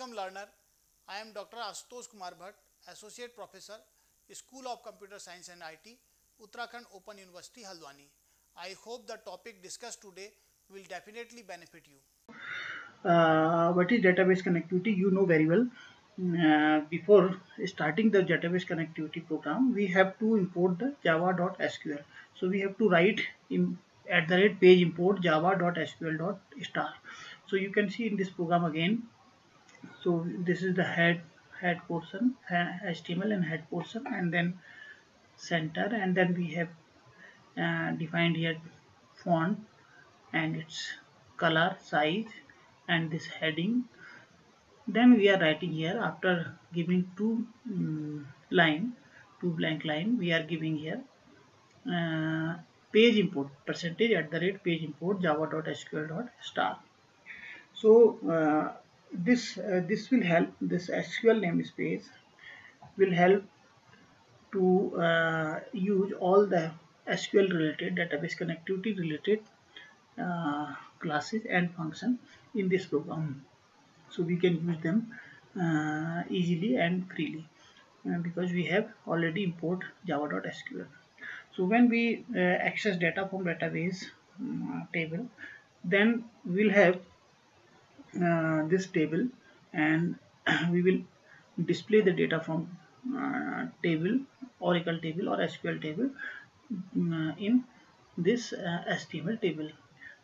Welcome learner. I am Dr. Ashutosh Kumar Bhatt, Associate Professor, School of Computer Science and IT, Uttarakhand Open University, Haldwani. I hope the topic discussed today will definitely benefit you. uh, what is database connectivity you know very well uh, before starting the database connectivity program we have to import the java.sql so we have to write in at the rate page import java.sql dot star so you can see in this program again so this is the head head portion html and head portion and then center and then we have uh, defined here font and its color size and this heading. Then we are writing here after giving two um, line two blank line we are giving here uh, page import percentage at the rate page import java.sql dot star. So uh, this uh, this will help this sql namespace will help to uh, use all the sql related database connectivity related uh, classes and function in this program. So we can use them uh, easily and freely uh, because we have already import java.sql so when we uh, access data from database um, table then we'll have uh, this table and we will display the data from uh, table oracle table or sql table uh, in this html table.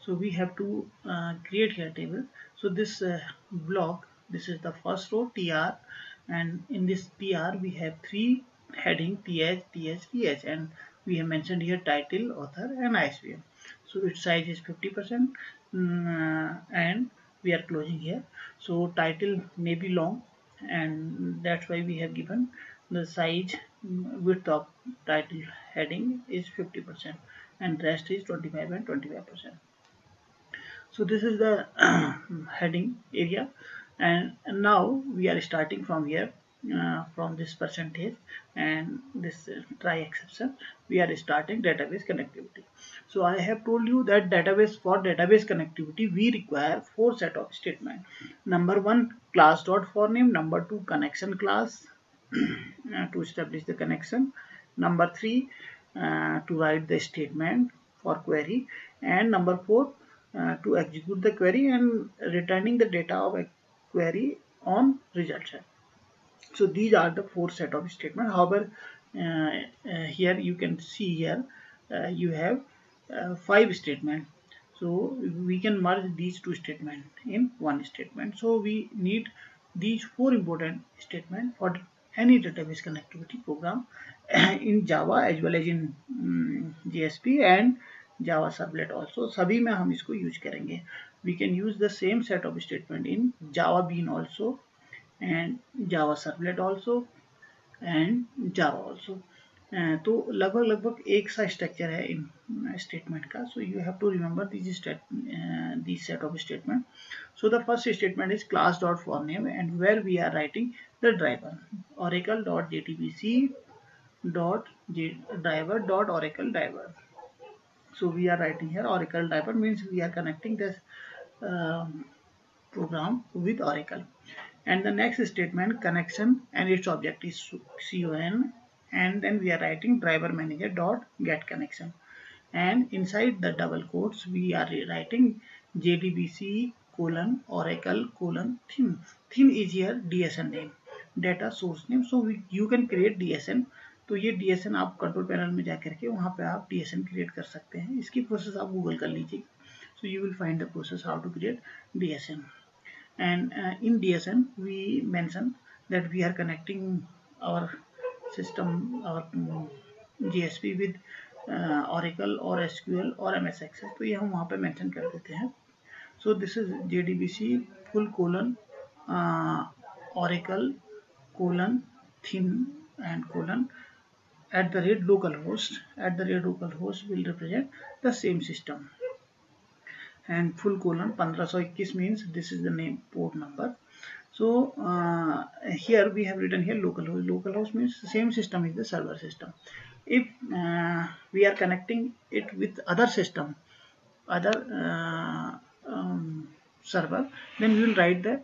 So we have to uh, create here table. So this uh, block this is the first row tr and in this tr we have three heading th th th and we have mentioned here title author and isbn so its size is 50 percent um, and we are closing here. So title may be long and that's why we have given the size width of title heading is 50 percent and rest is 25 and 25 percent. So this is the heading area and now we are starting from here uh, from this percentage and this uh, try exception. We are starting database connectivity. So i have told you that database for database connectivity we require four set of statement. Number one class dot for name number two connection class uh, to establish the connection. Number three uh, to write the statement for query. And number four uh, to execute the query and returning the data of a query on result set. So these are the four set of statement. However, uh, uh, here you can see here uh, you have uh, five statement. So we can merge these two statement in one statement. So we need these four important statement for any database connectivity program in Java as well as in um, JSP and Java servlet also सभी में हम इसको use करेंगे we can use the same set of statement in Java bean also and Java servlet also and Java also तो लगभग लगभग एक सा स्ट्रक्चर है इन स्टेटमेंट का. So you have to remember this this set of statement so the first statement is class dot for name and where we are writing the driver Oracle dot J T B C dot J driver dot Oracle driver so we are writing here Oracle driver means we are connecting this program with Oracle and the next statement connection and its object is con and then we are writing driver manager dot get connection and inside the double quotes we are writing jdbc colon oracle colon theme theme is here dsn name data source name so we, you can create dsn तो ये D आप control panel में जाकर के वहाँ पे आप D create कर सकते हैं इसकी प्रोसेस आप गूगल कर लीजिए so you will find the process how to create D and uh, in DSN we mention that we are connecting our system our GSP with uh, Oracle or SQL or MS Access to ye hum wahan pe mention kar dete hain so this is JDBC full colon uh, Oracle colon thin and colon at the rate localhost at the rate localhost will represent the same system and full colon 1521 means this is the name port number. So uh, here we have written here localhost localhost means the same system is the server system. If uh, we are connecting it with other system other uh, um, server then we will write the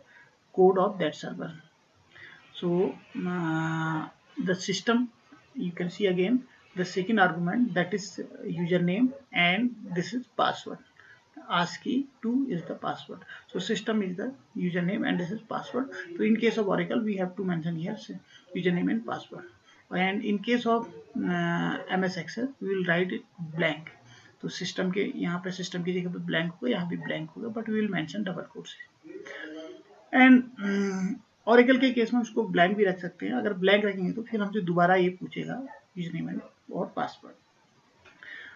code of that server. So uh, the system you can see again the second argument that is username and this is password ASCII 2 is the password so system is the username and this is password so in case of Oracle we have to mention here username and password and in case of uh, MS Excel we will write it blank तो system के यहाँ पे system की जगह पे blank होगा यहाँ भी ब्लैंक होगा we will mention double quote से एंड ऑरिकल के केस में उसको ब्लैंक भी रख सकते हैं अगर ब्लैंक रखेंगे तो फिर हमसे दोबारा ये पूछेगा यूजनेम और password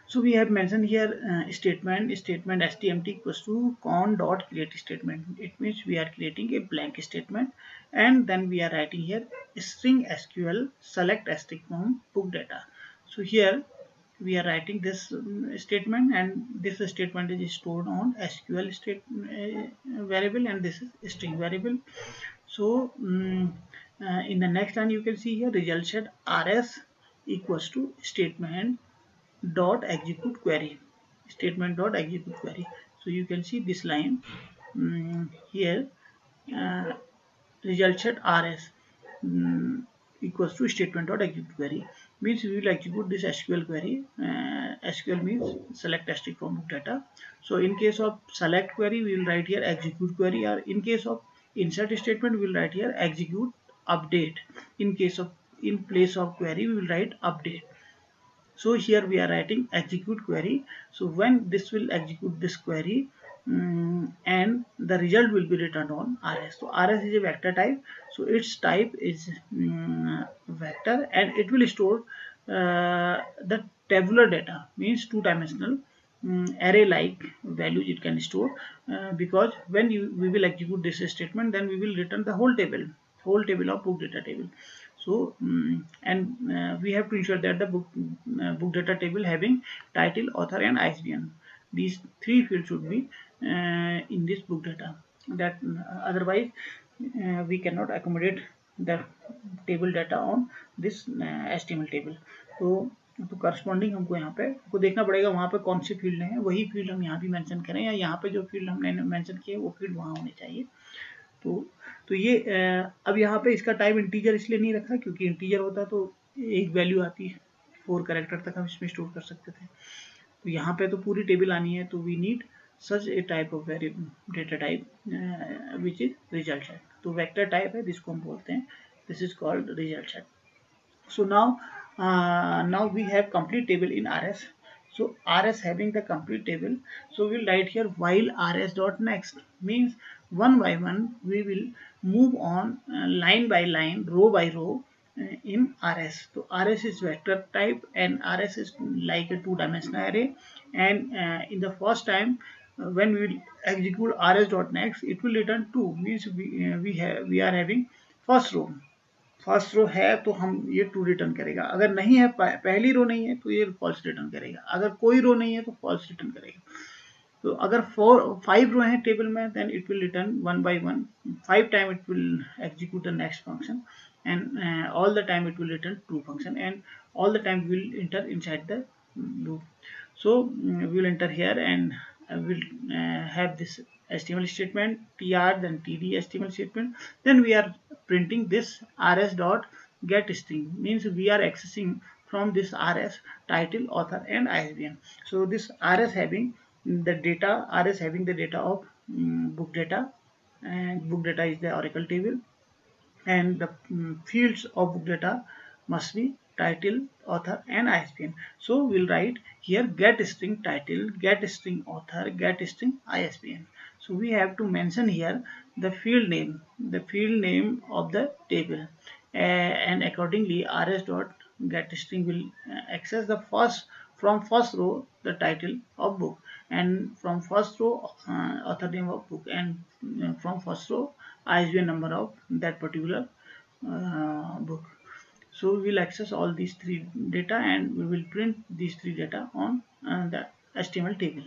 so we have mentioned here uh, statement statement stmt equals to con dot create statement. It means we are creating a blank statement and then we are writing here string sql select asterisk from book data. So here we are writing this um, statement and this statement is stored on SQL state uh, variable and this is string variable. So um, uh, in the next line you can see here result set rs equals to statement dot execute query statement dot execute query so you can see this line um, here uh, result set rs um, equals to statement dot execute query means we will execute this SQL query. Uh, SQL means select asterisk from data. So in case of select query, we will write here execute query or in case of insert statement, we will write here execute update. In case of in place of query, we will write update. So here we are writing execute query. So when this will execute this query, um, and the result will be returned on rs so rs is a vector type. So its type is um, vector and it will store uh, the tabular data means two dimensional um, array like values it can store uh, because when you we will execute this statement then we will return the whole table whole table of book data table so um, and uh, we have to ensure that the book uh, book data table having title author and isbn these three fields should be uh, in this book data that uh, otherwise uh, we cannot accommodate the table data on this HTML table तो तो corresponding हमको यहाँ पे को देखना पड़ेगा वहाँ पे कौन सी फ़ील्ड है वही फ़ील्ड हम यहाँ भी मेंशन करें या यहाँ पे जो फ़ील्ड हमने मेंशन किए वो फ़ील्ड वहाँ होने चाहिए तो तो ये अब यहाँ पे इसका टाइप इंटीजर इसलिए नहीं रखा क्योंकि इंटीजर होता तो एक वैल्यू आती है। फोर करेक्टर तक हम इसमें स्टोर कर सकते थे। तो यहाँ पे तो पूरी टेबल आनी है तो we need such a type of very data type which is result set तो वैक्टर टाइप है, जिसको हम बोलते हैं this is called result set so now now we have complete table in R S so rs having the complete table, so we'll write here while rs dot next. Means one by one, we will move on uh, line by line row by row uh, in rs so rs is vector type and rs is like a two dimensional array and uh, in the first time when we will execute rs.next it will return 2 means we uh, we have we are having first row first row है तो हम ये to return करेगा अगर नहीं है पहली रो नहीं है तो ये फॉल्स रिटर्न करेगा अगर कोई रो नहीं है तो फॉल्स रिटर्न करेगा तो अगर फोर फाइव रो है टेबल में then it will return one by one five time it will execute the next function and all the time it will return true function and all the time we will enter inside the loop so we will enter here and will uh, have this HTML statement tr then td HTML statement then we are printing this rs dot get string means we are accessing from this rs title author and ISBN so this rs having the data rs having the data of um, book data and book data is the oracle table. And the um, fields of book data must be title author and ISBN so we'll write here get string title get string author get string ISBN so we have to mention here the field name the field name of the table. Uh, and accordingly rs dot get string will uh, access the first from first row the title of book and from first row uh, author name of book and uh, from first row ISBN number of that particular uh, book. So we will access all these three data and we will print these three data on uh, the HTML table.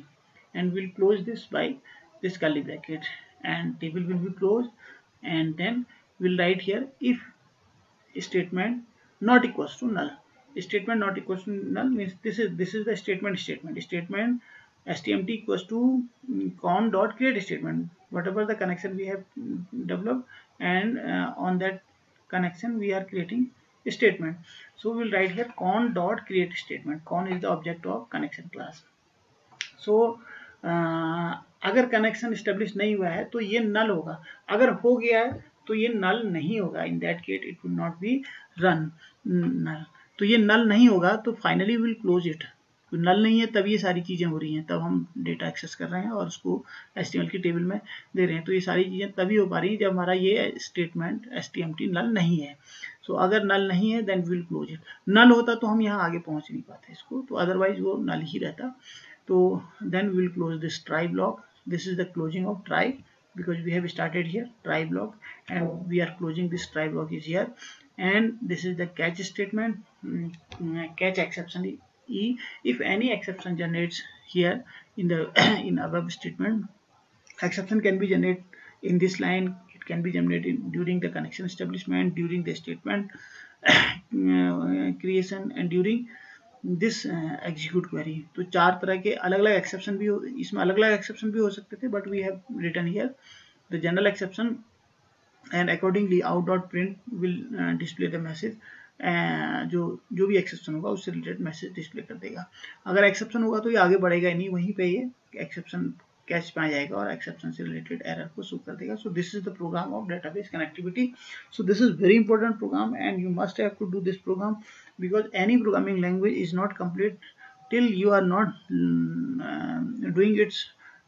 And we'll close this by this curly bracket. And table will be closed. And then we'll write here if statement not equals to null statement not equals to null means this is this is the statement statement statement stmt equals to mm, con dot create statement whatever the connection we have mm, developed and uh, on that connection we are creating a statement so we'll write here con dot create statement con is the object of connection class so uh, अगर connection establish नहीं हुआ है तो ये नल होगा अगर हो गया है तो ये नल नहीं होगा in that case it will not be run null तो ये नल नहीं होगा तो फाइनली विल क्लोज इट तो नल नहीं है तब ये सारी चीज़ें हो रही हैं। तब हम डेटा एक्सेस कर रहे हैं और उसको एस की टेबल में दे रहे हैं। तो ये सारी चीज़ें तभी हो पा रही हैं जब हमारा ये स्टेटमेंट एसटीएमटी नल नहीं है। सो so, अगर नल नहीं है then will close it null होता तो हम यहाँ आगे पहुँच नहीं पाते इसको तो अदरवाइज़ वो नल ही रहता। तो then will close this try block this is the closing of because we have started here try block and we are closing this try block is here. And this is the catch statement. mm, catch exception e if any exception generates here in the in above statement exception can be generated in this line it can be generated during the connection establishment during the statement uh, creation and during this execute query तो चार तरह के अलग अलग exception भी हो इसमें अलग अलग एक्सेप्शन भी हो सकते थे but we have return here the general exception and accordingly out dot print will display the message जो जो भी एक्सेप्शन होगा उससे रिलेटेड मैसेज डिस्प्ले कर देगा। अगर एक्सेप्शन होगा तो ये आगे बढ़ेगा नहीं वहीं पे ये एक्सेप्शन कैच में आ जाएगा और एक्सेप्शन से रिलेटेड एरर को शो कर देगा। So this is the program of database connectivity so this is very important program and you must have to do this program because any programming language is not complete till you are not uh, doing its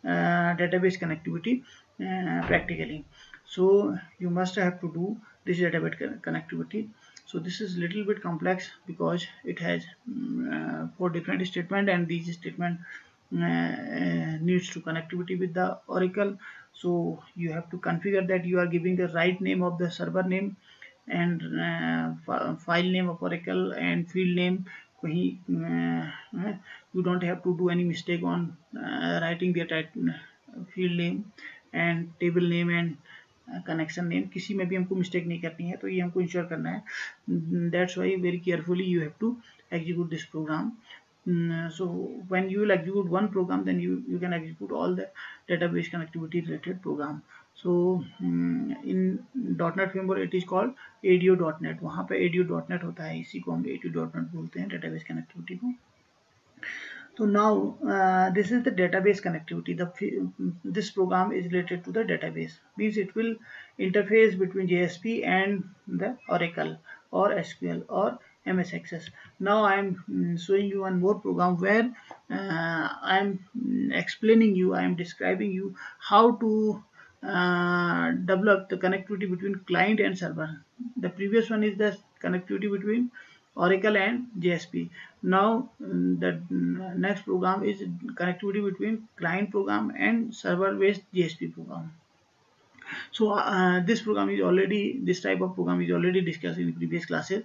uh, database connectivity uh, practically. So you must have to do this connectivity. So this is a little bit complex because it has uh, four different statement and these statement uh, uh, needs to connectivity with the oracle. So you have to configure that you are giving the right name of the server name and uh, file name of oracle and field name. Uh, you don't have to do any mistake on uh, writing the field name and table name and connection name किसी में भी हमको mistake नहीं करनी है तो ये हमको इंश्योर करना है। That's why very carefully you have to execute this program so when you will execute one program then you you can execute all the data base connectivity related program so in dot net फेम्बर it is called ADO dot net वहाँ पर ए dot net होता है, इसी को हम ए dot net बोलते हैं data base connectivity को। So now uh, this is the database connectivity the this program is related to the database means it will interface between JSP and the Oracle or SQL or MS Access. Now I am mm, showing you one more program where uh, I am explaining you, I am describing you how to uh, develop the connectivity between client and server. The previous one is the connectivity between Oracle and JSP. Now mm, the mm, next program is connectivity between client program and server based JSP program. So uh, this program is already this type of program is already discussed in previous classes.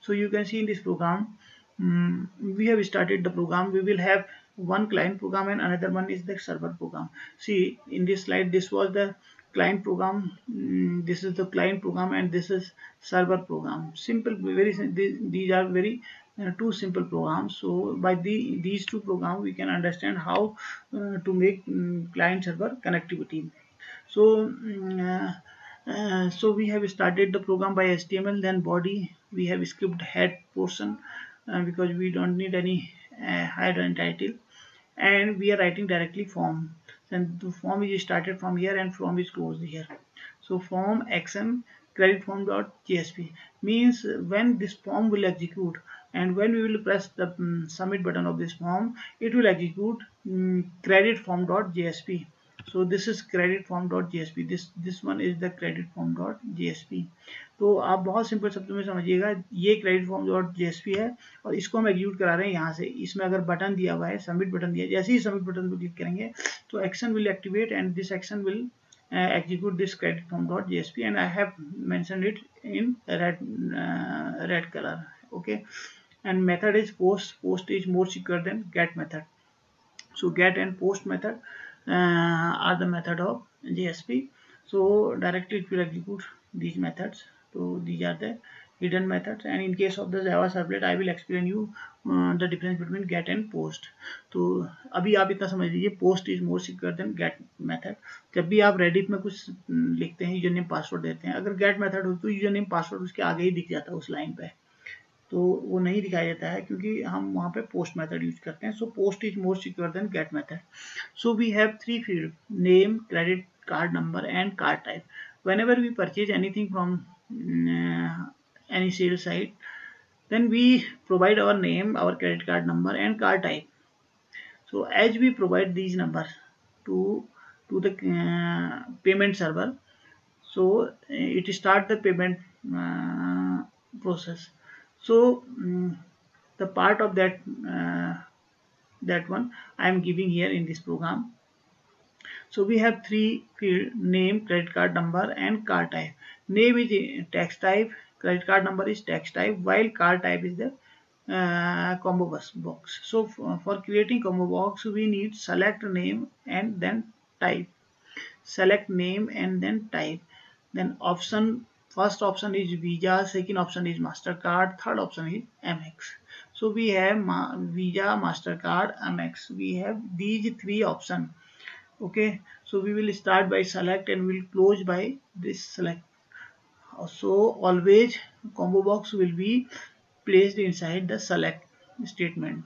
So you can see in this program um, we have started the program. We will have one client program and another one is the server program see in this slide this was the client program mm, this is the client program and this is server program. Simple very these are very uh, two simple programs. So by the these two programs we can understand how uh, to make um, client server connectivity. So um, uh, so we have started the program by html then body. We have skipped head portion uh, because we don't need any uh, header and title. And we are writing directly form and the form is started from here and form is closed here. So form xm credit form dot jsp means when this form will execute and when we will press the um, submit button of this form it will execute um, credit form dot jsp so this is credit form dot jsp this this one is the credit form dot jsp तो आप बहुत simple शब्द में समझिएगा, ये credit form dot JSP है और इसको हम एग्जीक्यूट करा रहे हैं यहाँ से। इसमें अगर बटन दिया हुआ है सबमिट बटन दिया, जैसे ही सबमिट बटन पर क्लिक करेंगे तो action will activate and this action will execute this credit form dot G and I have mention it in red red colour okay and method is post post is more secure than get method so get and post method are the method of G S P so directly it will execute these methods so these are the hidden methods and in case of the java servlet i will explain you uh, the difference between get तो अभी आप इतना समझ लीजिए post is more secure than get method जब भी आप Reddit में कुछ लिखते हैं यूज़र नेम पासवर्ड देते हैं अगर गेट मेथड हो तो यूज़र नेम पासवर्ड उसके आगे ही दिख जाता है उस लाइन पे। तो वो नहीं दिखाया जाता है क्योंकि हम वहाँ पे पोस्ट मेथड यूज़ करते हैं। So post is more secure than get method so we have three field name credit card number and card type whenever we purchase anything from uh, any sales site then we provide our name our credit card number and card type. So as we provide these numbers to to the uh, payment server so it start the payment uh, process. So um, the part of that uh, that one i am giving here in this program so we have three field name, credit card number and card type. Name is text type, credit card number is text type, while card type is the uh, combo box. So for creating combo box, we need select name and then type. Select name and then type. Then option first option is Visa, second option is Mastercard, third option is Amex. So we have Visa, Mastercard, Amex. We have these three options okay so we will start by select and we'll close by this select. So always combo box will be placed inside the select statement.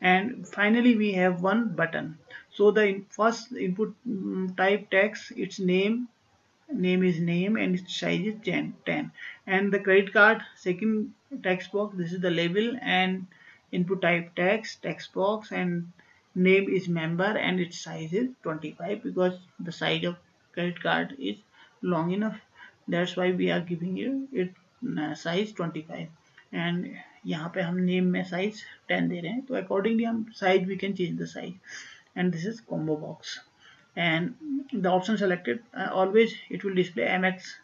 And finally we have one button. So the first input mm, type text its name name is name and its size is 10, 10 and the credit card second text box this is the label and input type text text box and name is member and its size is 25 because the size of credit card is long enough. That's why we are giving you it uh, size 25 and यहाँ पे हम name में size 10 दे रहे हैं तो accordingly हम size we can change the size and this is combo box and the option selected always it will display M X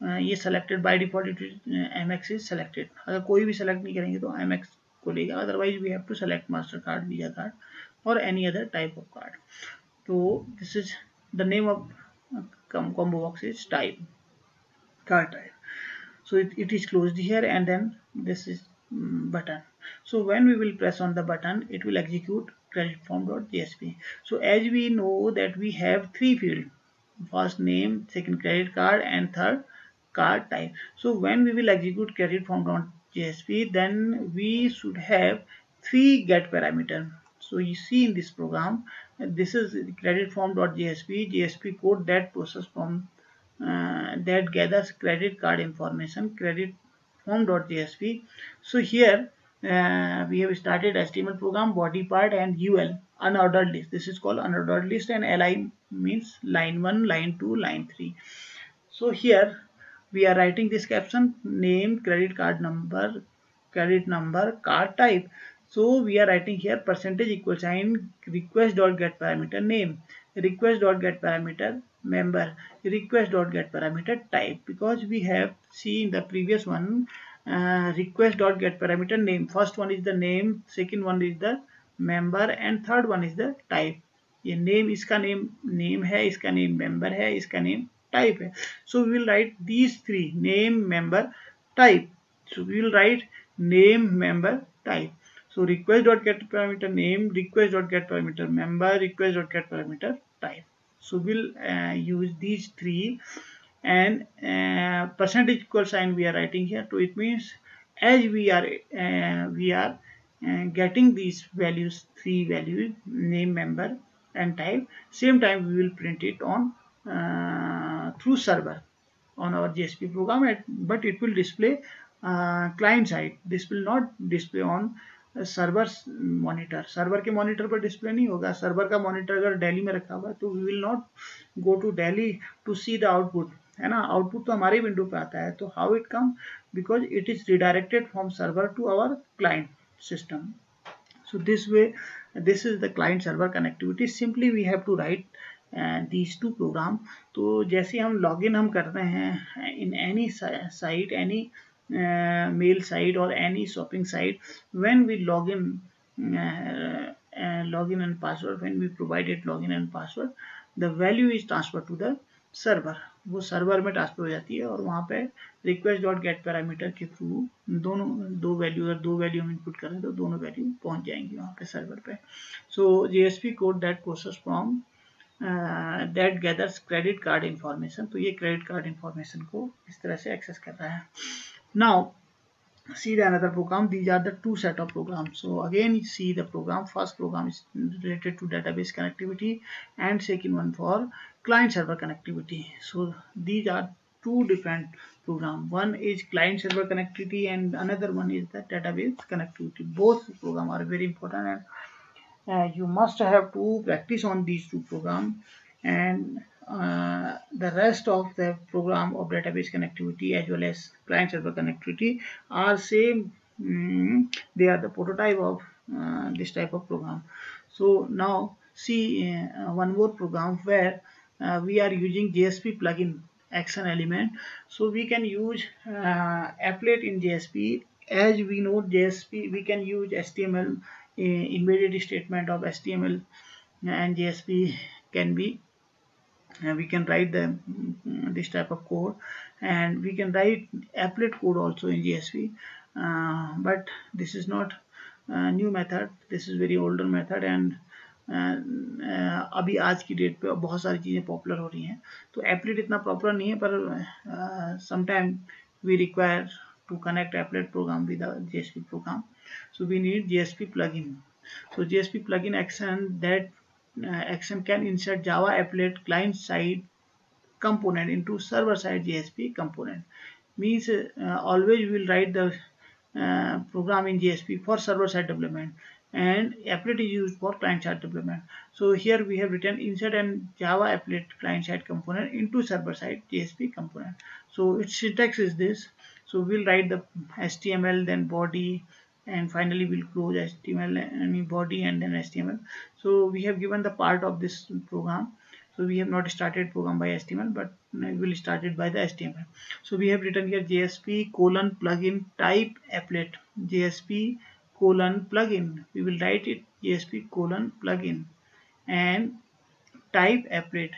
ये selected by default M X is selected अगर कोई भी select नहीं करेंगे तो एम एक्स को लेगा otherwise we have to select master card visa card or any other type of card. So this is the name of uh, combo box is type card type. So it, it is closed here and then this is um, button. So when we will press on the button it will execute credit form.jsp so as we know that we have three fields first name second credit card and third card type. So when we will execute credit form.jsp then we should have three get parameter so you see in this program, this is credit form.jsp, JSP code that process from uh, that gathers credit card information, credit form.jsp. So here uh, we have started HTML program, body part and UL, unordered list. This is called unordered list and li means line 1, line 2, line 3. So here we are writing this caption, name, credit card number, credit number, card type. So we are writing here percentage equal sign request dot get parameter name request dot get parameter member request dot get parameter type because we have seen the previous one uh, request dot get parameter name first one is the name second one is the member and third one is the type ये name इसका name name है इसका name member है इसका name type है so we will write these three name member type so we will write name member type so request dot get parameter name, request dot get parameter member, request dot get parameter type. So we'll uh, use these three and uh, percentage equal sign we are writing here. So it means as we are uh, we are uh, getting these values, three values, name, member, and type. Same time we will print it on uh, through server on our JSP program, but it will display uh, client side. This will not display on server monitor server के monitor पर display नहीं होगा। Server का monitor अगर daily में रखा हुआ है तो we will not go to daily to see the output है ना? आउटपुट तो हमारे विंडो पे आता है। तो how it come because it is redirected from server to our client system this way this is the client server connectivity. Simply we have to write uh, these two program. तो जैसे हम login हम करते हैं any site any uh, mail site or any shopping site, when we log in login and password, when we provided login and password, the value is transferred to the server वो server में transfer हो जाती है और वहाँ पे request dot get parameter के through दोनों, दो वैल्यू अगर दो वैल्यू हम इनपुट करें तो दोनों वैल्यू पहुँच जाएँगी वहाँ पे सर्वर पे। So G S P code that process from that gathers credit card information तो ये क्रेडिट कार्ड इन्फॉर्मेशन को इस तरह से एक्सेस कर रहा है। Now see the another program. These are the two set of programs. So again see the program. First program is related to database connectivity and second one for client server connectivity. So these are two different program. One is client server connectivity and another one is the database connectivity. Both program are very important and uh, you must have to practice on these two programs and uh, the rest of the program of database connectivity as well as client server connectivity are same mm, they are the prototype of uh, this type of program. So now see uh, one more program where uh, we are using JSP plugin action element. So we can use uh, applet in JSP as we know JSP we can use HTML embedded statement of HTML and JSP can be uh, we can write the mm, this type of code and we can write applet code also in JSP uh, but this is not a new method this is very older method and uh, uh, अभी आज की date पे बहुत सारी चीज़ें popular हो रही हैं तो एपलेट इतना पॉपुलर नहीं है पर sometime we require to connect applet program with JSP program so we need JSP plugin so JSP plugin action that uh, action can insert Java applet client side component into server side JSP component. Means uh, always we will write the uh, program in JSP for server side development and applet is used for client side development. So here we have written insert and Java applet client side component into server side JSP component. So its syntax is this. So we'll write the HTML then body and finally we'll close HTML any body and then HTML so we have given the part of this program. So we have not started program by HTML but we will start it by the HTML so we have written here JSP colon plugin type applet. JSP colon plugin. We will write it JSP colon plugin. And type applet.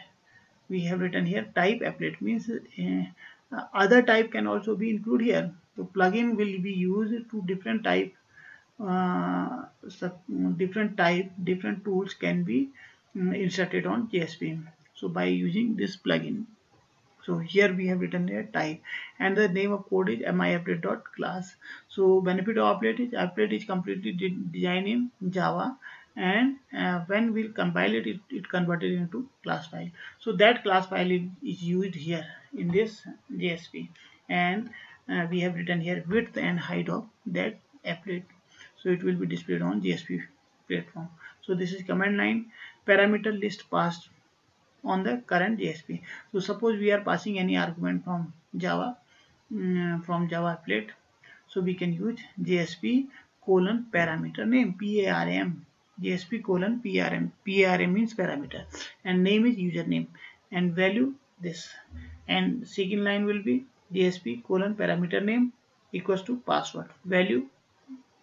We have written here type applet means uh, other type can also be included here so plugin will be used to different type uh, different type different tools can be um, inserted on JSP so by using this plugin so here we have written a type and the name of code is miapplet.class so benefit of applet is applet is completely de designed in java and uh, when we'll compile it, it it converted into class file. So that class file is, is used here in this JSP and uh, we have written here width and height of that applet so it will be displayed on JSP platform. So this is command line parameter list passed on the current JSP so suppose we are passing any argument from Java um, from Java applet. So we can use JSP colon parameter name PARM JSP colon PRM PRM means parameter. And name is username. And value this. And second line will be JSP colon parameter name equals to password value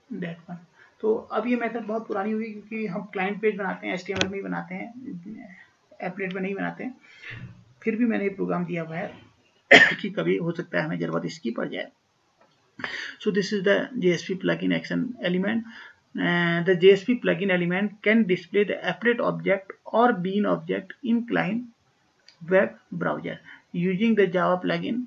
that one तो अब ये method बहुत पुरानी हुई क्योंकि हम client page बनाते हैं एस में ही बनाते हैं एपलेट में नहीं बनाते हैं फिर भी मैंने ये प्रोग्राम दिया हुआ है कि कभी हो सकता है हमें ज़रूरत इसकी पड़ जाए so this is the JSP plugin action element uh, the JSP plugin element can display the applet object or bean object in client web browser using the Java plugin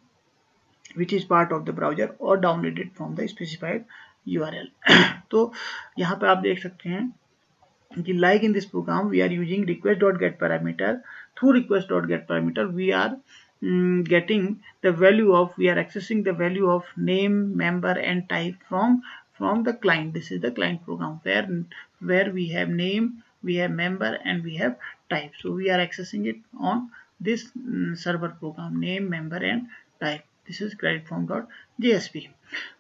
which is part of the browser or downloaded from the specified URL तो यहाँ पर आप देख सकते हैं कि like in this program we are using request.get parameter through request.get parameter we are um, getting the value of we are accessing the value of name member and type from from the client this is the client program where where we have name we have member and we have type so we are accessing it on this um, server program name member and type This is creditform.jsp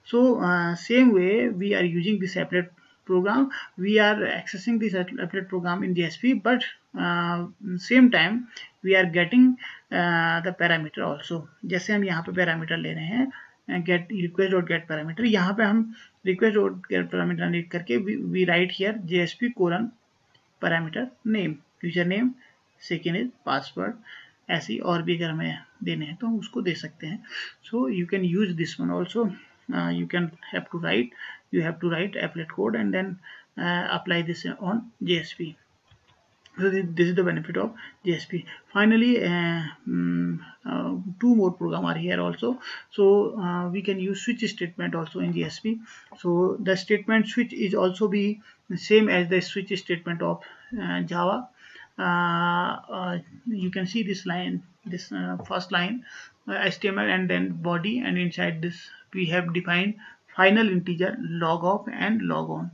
so uh, same way we are using this applet program we are accessing this applet program in JSP but uh, same time we are getting uh, the parameter also जैसे हम यहाँ पे parameter ले रहे हैं get request dot get parameter यहाँ पे हम request dot get parameter लिख करके we, we write here JSP colon parameter name username second is password ऐसी और भी अगर हमें देने हैं तो हम उसको दे सकते हैं so you can use this one also you can have to write you have to write applet code and then uh, apply this on JSP so this is the benefit of JSP finally uh, um, uh, two more program are here also so uh, we can use switch statement also in JSP so the statement switch is also be same as the switch statement of uh, Java uh, uh, Uh, uh, you can see this line this uh, first line HTML and then body and inside this we have defined final integer log off and log on.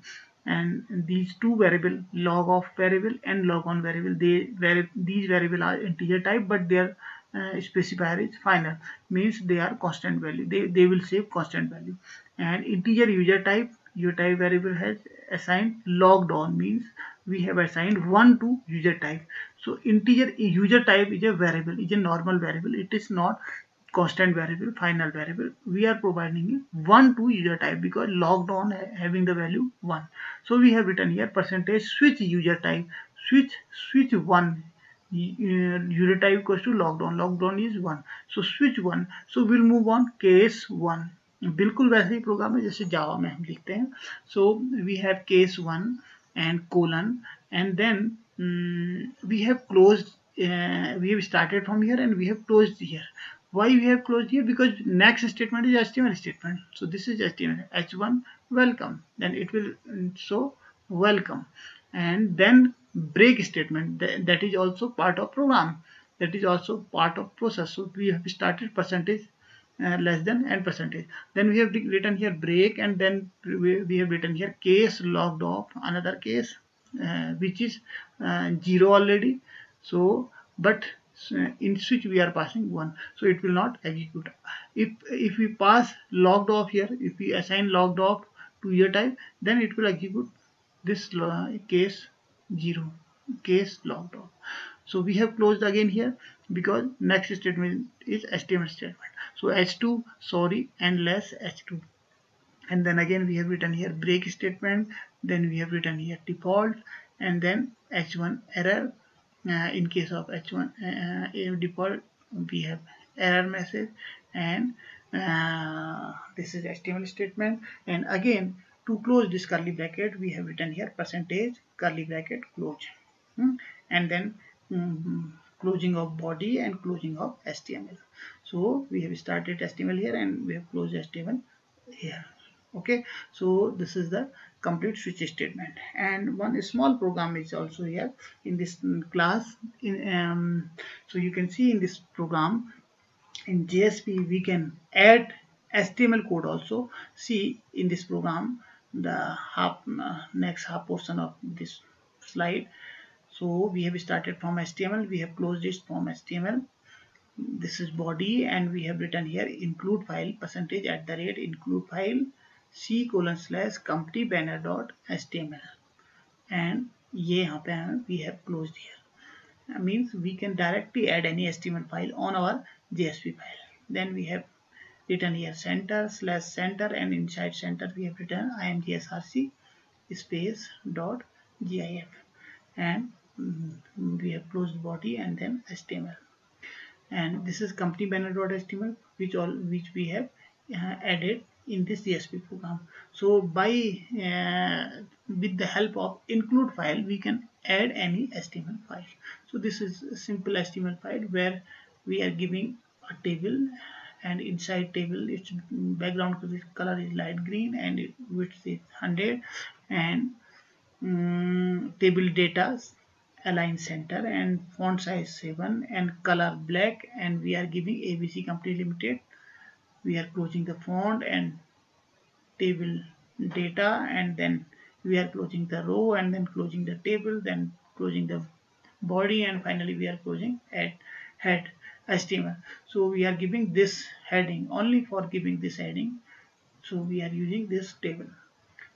And these two variable log of variable and log on variable they vari these variable are integer type but their uh, specifier is final means they are constant value. They, they will save constant value. And integer user type user type variable has assigned logged on means we have assigned one to user type so integer user type is a variable is a normal variable it is not constant variable final variable we are providing one to user type because logged on having the value one so we have written here percentage switch user type switch switch one user type equals to logged on logged on is one so switch one so we'll move on case one बिल्कुल वैसे ही programme है जैसे जावा में हम लिखते हैं so we have case one and colon. And then um, we have closed uh, we have started from here and we have closed here. Why we have closed here? Because next statement is html statement. So this is html h1 welcome. Then it will mm, show welcome. And then break statement. Th that is also part of program. That is also part of process. So we have started percentage uh, less than and percentage. Then we have written here break and then we, we have written here case logged off another case uh, which is uh, zero already. So but in switch we are passing 1 so it will not execute. If if we pass logged off here if we assign logged off to your type then it will execute this case 0 case logged off so we have closed again here because next statement is html statement. So h2 sorry and less h2 and then again we have written here break statement then we have written here default and then h1 error. Uh, in case of h1 uh, default we have error message and uh, this is html statement. And again to close this curly bracket we have written here percentage curly bracket close hmm? and then um, closing of body and closing of html so we have started html here and we have closed html here. Okay? So this is the complete switch statement. And one small program is also here in this class. In um, so you can see in this program in JSP we can add HTML code also. See in this program the half uh, next half portion of this slide so we have started from HTML we have closed it from HTML this is body and we have written here include file percentage at the rate include file c colon slash company banner dot html and ये यहाँ पे we have closed here that means we can directly add any html file on our JSP file then we have written here center slash center and inside center we have written imgsrc space dot gif and mm, we have closed body and then html and this is company banner dot html which all which we have uh, added in this JSP program. So by uh, with the help of include file we can add any HTML file. So this is a simple HTML file where we are giving a table and inside table its background color is light green and width is 100 and um, table data align center and font size 7 and color black. And we are giving ABC company limited. We are closing the font and table data. And then we are closing the row and then closing the table then closing the body. And finally we are closing at head HTML. So we are giving this heading only for giving this heading. So we are using this table.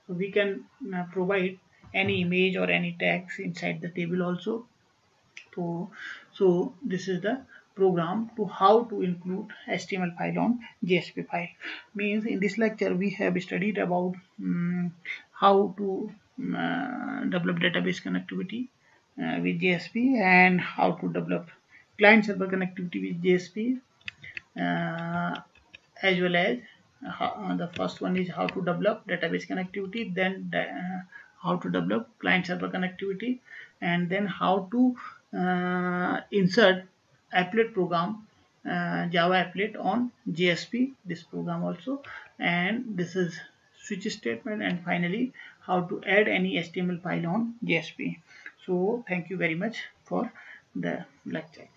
So we can uh, provide any image or any text inside the table also so so this is the program to how to include HTML file on JSP file. Means in this lecture we have studied about um, how to uh, develop database connectivity uh, with JSP and how to develop client server connectivity with JSP uh, as well as uh, the first one is how to develop database connectivity then uh, how to develop client server connectivity and then how to uh, insert applet program uh, java applet on JSP this program also. And this is switch statement and finally how to add any HTML file on JSP so thank you very much for the lecture